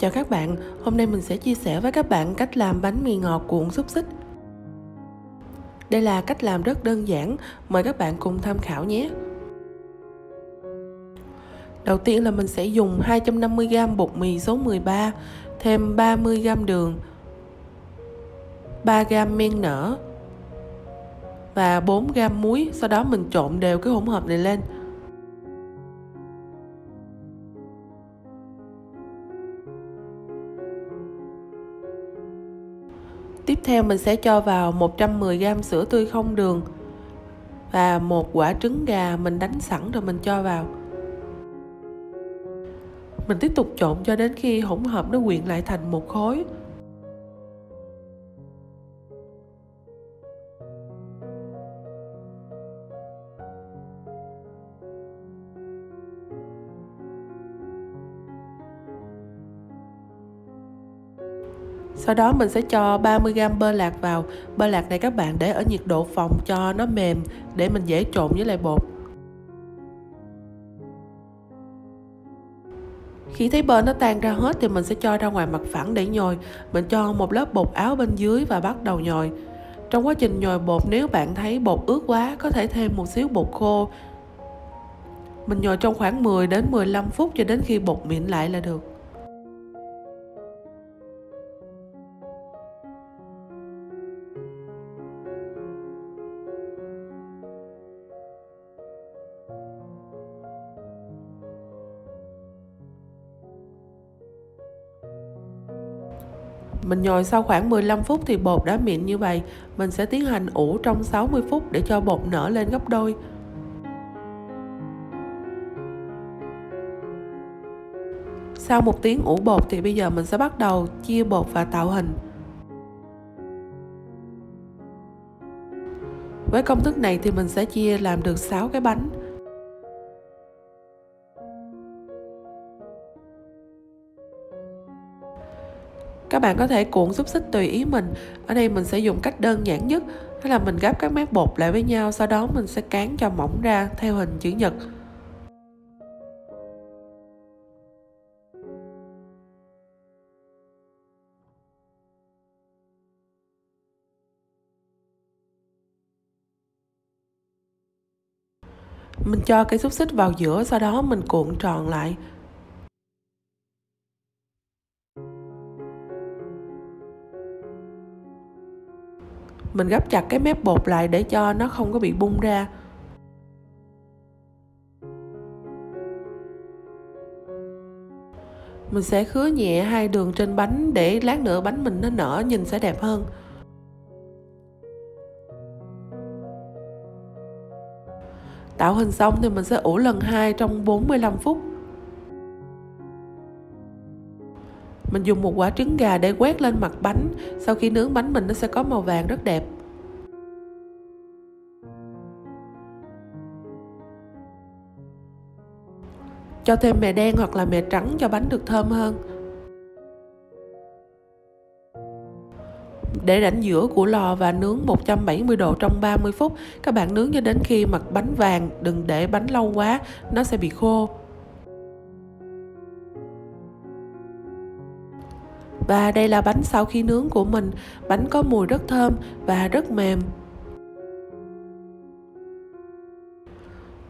Chào các bạn, hôm nay mình sẽ chia sẻ với các bạn cách làm bánh mì ngọt cuộn xúc xích. Đây là cách làm rất đơn giản, mời các bạn cùng tham khảo nhé. Đầu tiên là mình sẽ dùng 250g bột mì số 13, thêm 30g đường, 3g men nở và 4g muối, sau đó mình trộn đều cái hỗn hợp này lên. Tiếp theo mình sẽ cho vào 110g sữa tươi không đường và một quả trứng gà mình đánh sẵn rồi mình cho vào. Mình tiếp tục trộn cho đến khi hỗn hợp nó quyện lại thành một khối. Sau đó mình sẽ cho 30g bơ lạc vào. Bơ lạc này các bạn để ở nhiệt độ phòng cho nó mềm để mình dễ trộn với lại bột. Khi thấy bơ nó tan ra hết thì mình sẽ cho ra ngoài mặt phẳng để nhồi. Mình cho một lớp bột áo bên dưới và bắt đầu nhồi. Trong quá trình nhồi bột, nếu bạn thấy bột ướt quá, có thể thêm một xíu bột khô. Mình nhồi trong khoảng 10 đến 15 phút cho đến khi bột mịn lại là được. Mình nhồi sau khoảng 15 phút thì bột đã mịn như vậy. Mình sẽ tiến hành ủ trong 60 phút để cho bột nở lên gấp đôi. Sau một tiếng ủ bột thì bây giờ mình sẽ bắt đầu chia bột và tạo hình. Với công thức này thì mình sẽ chia làm được 6 cái bánh. Các bạn có thể cuộn xúc xích tùy ý mình. Ở đây mình sẽ dùng cách đơn giản nhất, đó là mình gấp các mép bột lại với nhau, sau đó mình sẽ cán cho mỏng ra theo hình chữ nhật. Mình cho cái xúc xích vào giữa, sau đó mình cuộn tròn lại. Mình gấp chặt cái mép bột lại để cho nó không có bị bung ra. Mình sẽ khứa nhẹ hai đường trên bánh để lát nữa bánh mình nó nở nhìn sẽ đẹp hơn. Tạo hình xong thì mình sẽ ủ lần hai trong 45 phút. Mình dùng một quả trứng gà để quét lên mặt bánh. Sau khi nướng bánh mình nó sẽ có màu vàng rất đẹp. Cho thêm mè đen hoặc là mè trắng cho bánh được thơm hơn. Để rãnh giữa của lò và nướng 170 độ trong 30 phút, các bạn nướng cho đến khi mặt bánh vàng. Đừng để bánh lâu quá, nó sẽ bị khô. Và đây là bánh sau khi nướng của mình bánh có mùi rất thơm và rất mềm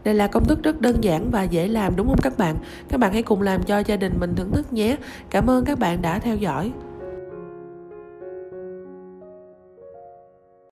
Đây là công thức rất đơn giản và dễ làm, đúng không các bạn? Các bạn hãy cùng làm cho gia đình mình thưởng thức nhé. Cảm ơn các bạn đã theo dõi.